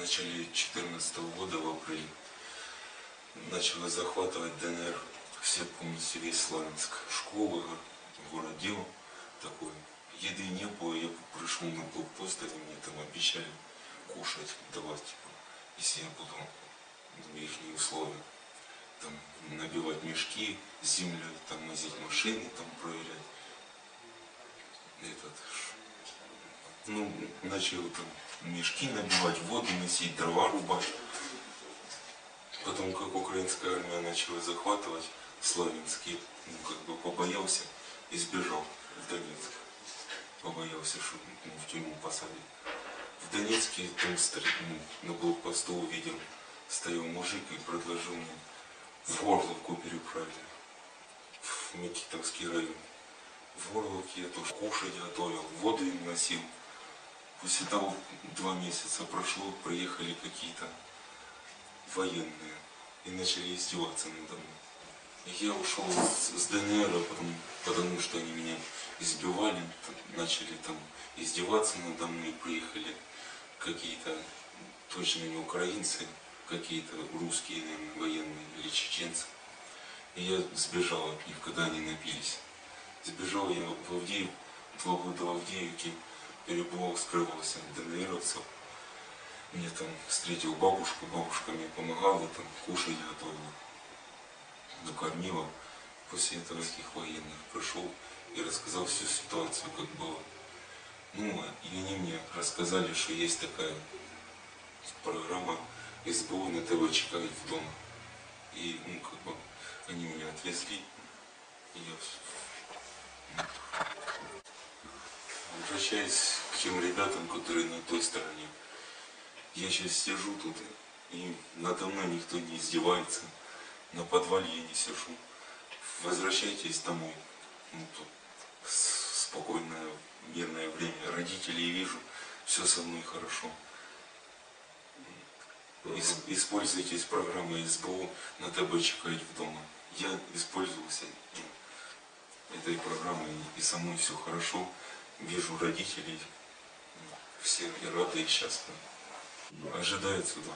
в начале 2014 года, в апреле, начали захватывать ДНР. Все полностью весь Славянск. Школы, город дел такой. Еды не было, я пришел на блокпост, они мне там обещали кушать, давать, типа, если я буду в их условия. Там набивать мешки с землей, там возить машины, там проверять. Этот, ну, начал там мешки набивать, воду носить, дрова рубать. Потом, как украинская армия начала захватывать Славянск, я, ну, как бы побоялся и сбежал в Донецк. Побоялся, что ну, в тюрьму посадят. В Донецке там ну, на блокпосту увидел, стоял мужик и предложил мне в Горловку переправить, в Микитовский район. В Горловке я тоже кушать готовил, воду им носил. После того два месяца прошло, приехали какие-то военные и начали издеваться надо мной. Я ушел с, ДНР, а потом, потому что они меня избивали, начали там издеваться надо мной, приехали какие-то точно не украинцы, какие-то русские, наверное, военные или чеченцы. И я сбежал от них, когда они напились. Сбежал я в Авдеев, два года в Авдеевке, перебывал, скрывался ДНРовцев. Мне там встретил бабушку, бабушка мне помогала, там кушать готовила, накормила. После таких военных пришел и рассказал всю ситуацию, как было. Ну, и они мне рассказали, что есть такая программа СБУ на ТВ чекает в дома. И, ну, как бы, они меня отвезли, и я в- Возвращаясь к тем ребятам, которые на той стороне. Я сейчас сижу тут, и надо мной никто не издевается. На подвале я не сижу. Возвращайтесь домой. Ну, тут спокойное, мирное время. Родителей вижу, все со мной хорошо. Ис- Используйтесь программой СБУ на ТБ чекать в дома. Я использовался этой программой и со мной все хорошо. Вижу родителей, все и рады и счастливы. Ожидают сюда.